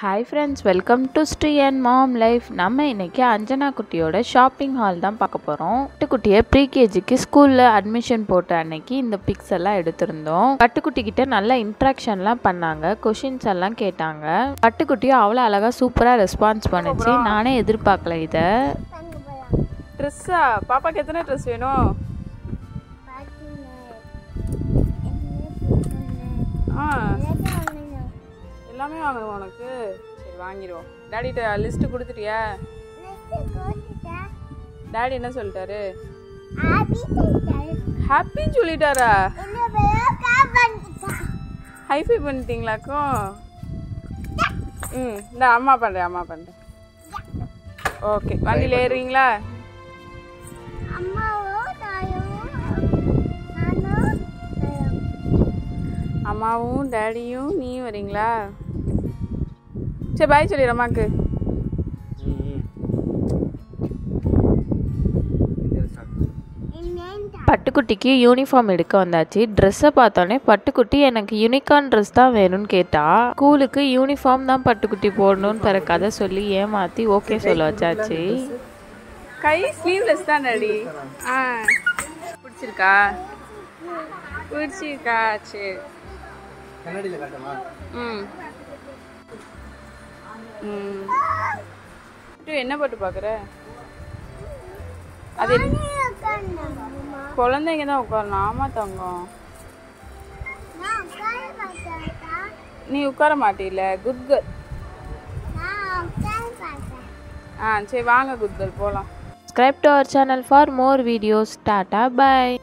Hi friends welcome to Sri and mom life நம்ம இன்றைக்கி அஞ்சனா குட்டியோட ஷாப்பிங் ஹால் தான் பார்க்க போகிறோம் பட்டுக்குட்டியை ப்ரீகேஜிக்கு ஸ்கூலில் அட்மிஷன் போட்ட அன்னைக்கு இந்த பிக்ஸ் எல்லாம் எடுத்திருந்தோம். கட்டுக்குட்டிக்கிட்ட நல்ல இன்ட்ராக்ஷன்லாம் பண்ணாங்க கொஷின்ஸ் எல்லாம் கேட்டாங்க. பட்டுக்குட்டியும் அவ்வளோ அழகாக சூப்பராக ரெஸ்பான்ஸ் பண்ணுச்சு. நானே எதிர்பார்க்கல இதை. ட்ரெஸ்ஸா பாப்பாக்கு எத்தனை ட்ரெஸ் வேணும்? எல்லாமே வாங்கணும் உனக்கு. சரி வாங்கிடுவோம். டேடிட்ட லிஸ்ட் கொடுத்துட்டியா? டாடி என்ன சொல்லிட்டாரு? ஹாப்பின்னு சொல்லிட்டாரா? ஹைஃபை பண்ணிட்டீங்களாக்கும் ம் இந்த அம்மா பண்ணுறேன் அம்மா பண்ணுறேன் ஓகே வண்டியில் ஏறுறீங்களா? அம்மாவும் டேடியும் நீ வரீங்களா? சரி பாய் சொல்லிடு அம்மாக்கு பட்டுக்குட்டிக்கு யூனிஃபார்ம் எடுக்க வந்தாச்சு. ட்ரெஸ்ஸை பார்த்தோன்னே பட்டுக்குட்டி எனக்கு யூனிகார்ன் ட்ரெஸ் தான் வேணும்னு கேட்டா ஸ்கூலுக்கு யூனிஃபார்ம் தான் பட்டுக்குட்டி போடணும்னு பிற கதை சொல்லி ஏமாற்றி ஓகே சொல்ல வச்சாச்சு. கை ஸ்லீவ்லெஸ் தான் டாடி ஆ. பிடிச்சிருக்கா? பிடிச்சிருக்கா சரி ம். என்ன போட்டு பார்க்குற அது என்ன- குழந்தைங்க தான் உட்காரணும். ஆமாம் தங்கம். நீ உட்கார மாட்டீல குட் கேர்ள் ஆ சரி வாங்க குட் கேர்ள் போகலாம் subscribe to our channel for more videos. Tata bye.